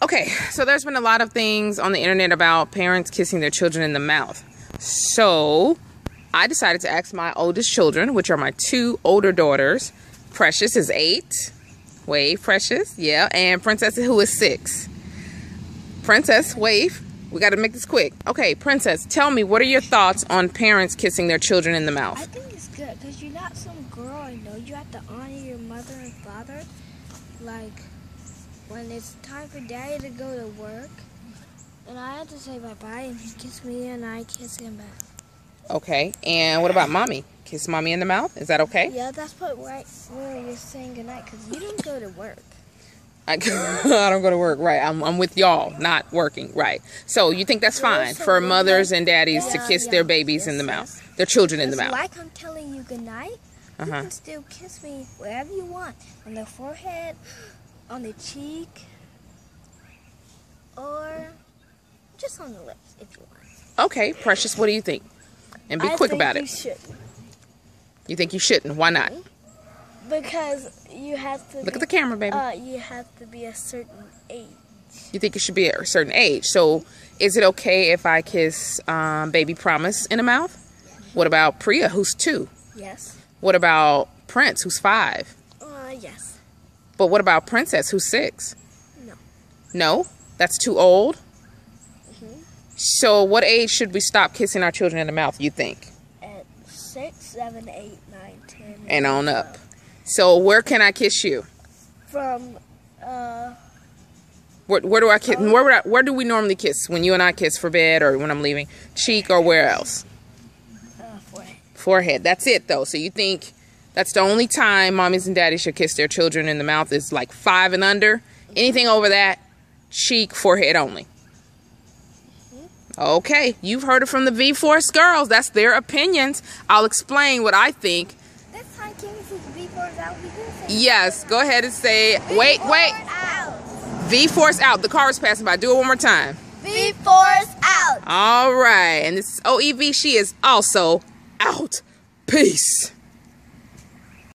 Okay, so there's been a lot of things on the internet about parents kissing their children in the mouth. So I decided to ask my oldest children, which are my two older daughters. Precious is eight. Wave, Precious, yeah. And Princess, who is six. Princess, wave. We got to make this quick. Okay, Princess, tell me, what are your thoughts on parents kissing their children in the mouth? I think it's good because you're not some girl I know. You have to honor your mother and father. Like, when it's time for daddy to go to work, and I have to say bye-bye, and he kissed me, and I kiss him back. Okay, and what about mommy? Kiss mommy in the mouth? Is that okay? Yeah, that's what right where you're saying goodnight, because you don't go to work. I, I don't go to work, right? I'm, I'm with y'all, not working, right? So you think that's fine for mothers and daddies to kiss yeah. their babies in the Yes, mouth, their children in the mouth? like I'm telling you goodnight, you Uh-huh. can still kiss me wherever you want. On the forehead, on the cheek, or just on the lips if you want. Okay, Precious, what do you think? And be I quick about you it. should You think you shouldn't? Why not? because you have to. Look be, at the camera, baby. Uh, you have to be a certain age. You think it should be at a certain age. So is it okay if I kiss um, baby Promise in the mouth? What about Priya, who's two? Yes. What about Prince, who's five? Uh, yes. But what about Princess, who's six? No. No? That's too old? Mhm. So what age should we stop kissing our children in the mouth, you think? At six, seven, eight, nine, ten. And on up. So where can I kiss you? From uh, Where, where do I kiss? Where, would I, where do we normally kiss? When you and I kiss for bed or when I'm leaving? Cheek or where else? uh forehead. Forehead. That's it though. So you think that's the only time mommies and daddies should kiss their children in the mouth is like five and under? Anything over that, cheek, forehead only. Okay, you've heard it from the V Force girls. That's their opinions. I'll explain what I think. This time, can we see out? We didn't say Yes, go ahead and say, wait, wait. V Force out. The car is passing by. Do it one more time. V Force out. All right. And this is OEV. She is also out. Peace.